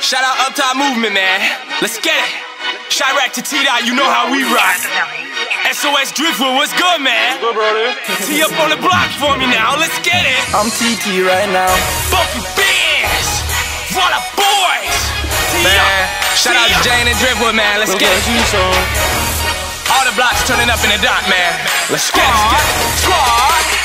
Shout out Up Top Movement, man. Let's get it. Chiraq to T-Dot, you know how we rock. SOS Driftwood, what's good, man? What's Good, brother. T up on the block for me now, let's get it. I'm TT right now. Funky Bands, what a boys. T Man, up, shout out to Jane and Driftwood, man. Let's get it. All the blocks turning up in the dot, man. Let's get it. Squad.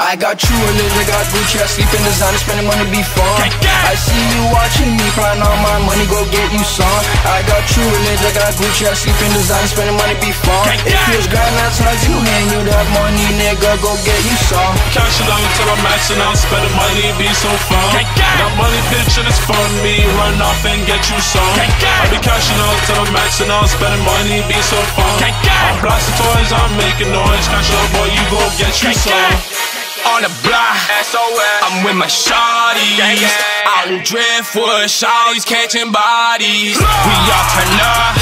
I got true religion, I got Gucci, I sleep in designer, spending money be fun. I see you watching me, crying all my money, go get you some. I got true religion, I got Gucci, I sleep in designer, spending money be fun. If gang. you was grind outside, you hand you that money, nigga, go get you some. Cash it out till I'm maxing out, spending money be so fun. Got money, bitch, and it's fun. Me run off and get you some. I be cashing out till I'm maxing out, spending money be so fun. I'm blasting toys, I'm making noise. Cash it out, boy, you go get you some. On the block, I'm with my shawties. Out in Driftwood, shawties catching bodies. We all turn up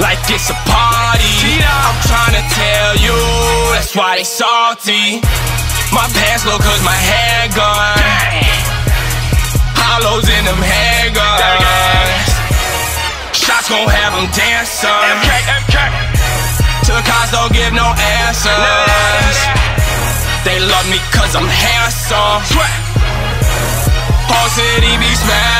like it's a party. I'm trying to tell you, that's why they salty. My pants low cause my hair gone. Hollows in them handguns. Shots gon' have them dancing. Till the cops don't give no answers. They love me cause I'm handsome. Whole city be smashed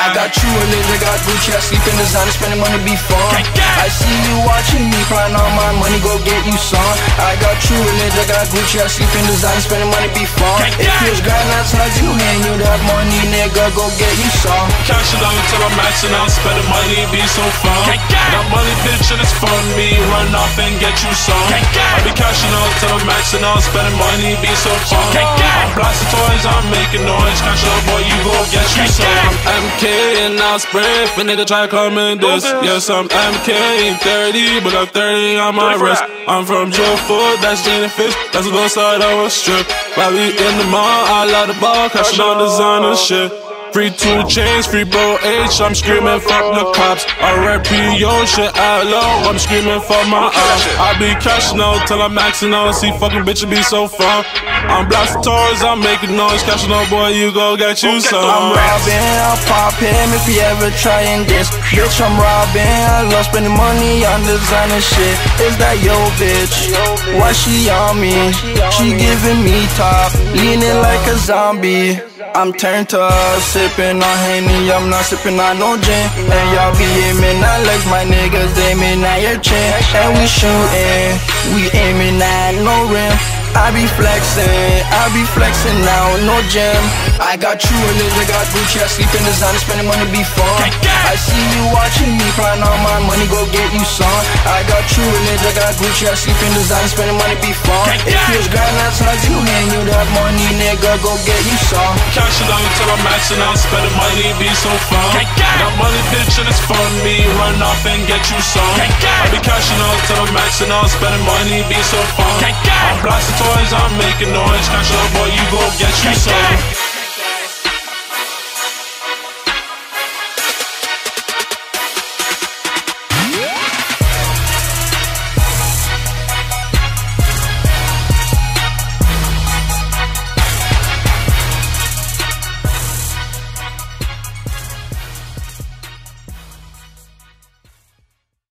I got true religion, I got Gucci, I sleep in designer, spending money be fun. I see you watching me, crying all my money, go get you some. I got true religion, I got Gucci, I sleep in designer, spending money be fun. If gang. you was grind outside, you hand you that money, nigga, go get you some. Cash it out till I'm maxing out, spending money be so fun. Got money, bitch, and it's fun. Me run off and get you some. I be cashing out maxing out, spending money be so fun. Gang. I'm blasting toys, I'm making noise. Cash up, boy, you go get you some. I'm MK and I'll spray if a nigga try come in this. Yes, I'm MK and 30, but I'm 30 on my wrist. I'm from Joe Food, that's Jane and Finch. That's the little side of a strip. Bobby in the mall, I love the ball, cashing on designer shit. Free two chains, free bro H, I'm screaming fuck the cops. RIP yo shit out low, I'm screaming for my ops. I be cashing out till I'm maxing out, see fucking bitches be so fun. I'm blasting toys, I'm making noise, cashing out boy, you go get you some. I'm robbing, pop him if you ever trying this. Bitch, I'm robbing, I love spending money on designer shit. Is that yo bitch? Why she on me? She giving me top, leaning like a zombie. I'm turned up, sipping on Henny, I'm not sipping on no gin. And y'all be aiming at legs, my niggas aiming at your chin. And we shooting, we aiming at no rim. I be flexing, I be flexing now, no gym. I got true religion, I got Gucci, I sleep in designer, spending money be fun. I see you watching me, crying all my money, go get you some. I got true religion, I got Gucci, I sleep in designer, spending money be fun. If you was grind outside, you hand you that money, nigga, go get you some. Cash it out till I'm maxing out, spending money be so fun. Got money, bitch, and it's fun. Me run off and get you some. I be cashing out till I'm maxing out, spending money be so fun. I'm blasting toys, I'm making noise. Catch out, boy, you go get you some.